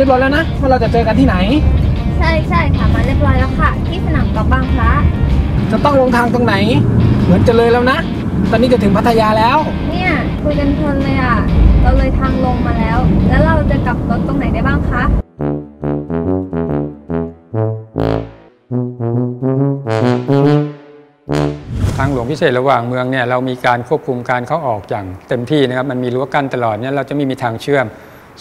รียบร้อยแล้วนะว่าเราจะเจอกันที่ไหน ใช่ใช่ถามมาเรียบร้อยแล้วค่ะ ที่สนามกอล์ฟบางพระจะต้องลงทางตรงไหน เหมือนจะเลยแล้วนะ ตอนนี้จะถึงพัทยาแล้ว เนี่ยคุยกันเพลินเลยอะ เราเลยทางลงมาแล้ว แล้วเราจะกลับรถตรงไหนได้บ้างคะทางหลวงพิเศษระหว่างเมืองเนี่ยเรามีการควบคุมการเข้าออกอย่างเต็มที่นะครับมันมีรั้วกั้นตลอดเนี่ยเราจะไม่มีทางเชื่อม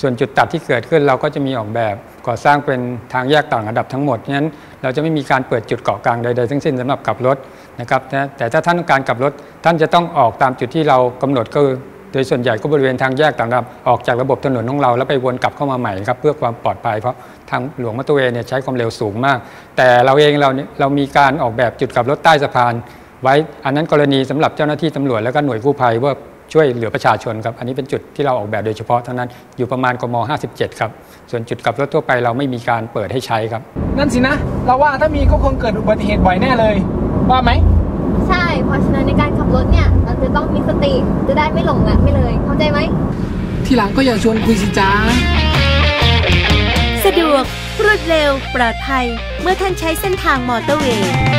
ส่วนจุดตัดที่เกิดขึ้นเราก็จะมีออกแบบก่อสร้างเป็นทางแยกต่างระดับทั้งหมดนั้นเราจะไม่มีการเปิดจุดเกาะกลางใดๆทั้งสิ้นสำหรับกลับรถนะครับแต่แต่ถ้าท่านต้องการกลับรถ ท่านจะต้องออกตามจุดที่เรากำหนดก็คือโดยส่วนใหญ่ก็บริเวณทางแยกต่างระดับออกจากระบบถนนของเรา แล้วไปวนกลับเข้ามาใหม่ครับเพื่อความปลอดภัยเพราะทางหลวงมอเตอร์เวย์เนี่ยใช้ความเร็วสูงมาก แต่เราเองเราเรามีการออกแบบจุดกลับรถใต้สะพาน ไว้อันนั้นกรณีสำหรับเจ้าหน้าที่ตำรวจแล้วก็หน่วยกู้ภัยว่า ช่วยเหลือประชาชนครับ อันนี้เป็นจุดที่เราออกแบบโดยเฉพาะเท่านั้นอยู่ประมาณกม 57 ครับ ส่วนจุดกลับรถทั่วไปเราไม่มีการเปิดให้ใช้ครับ นั่นสินะ เราว่าถ้ามีก็คงเกิดอุบัติเหตุบ่อยแน่เลย ว่าไหม ใช่ เพราะฉะนั้นในการขับรถเนี่ย เราจะต้องมีสติจะได้ไม่หลงและไม่เลย เข้าใจไหม ทีหลังก็อย่าชวนคุยสิจ้าสะดวกรวดเร็ว ปลอดภัย เมื่อท่านใช้เส้นทางมอเตอร์เวย์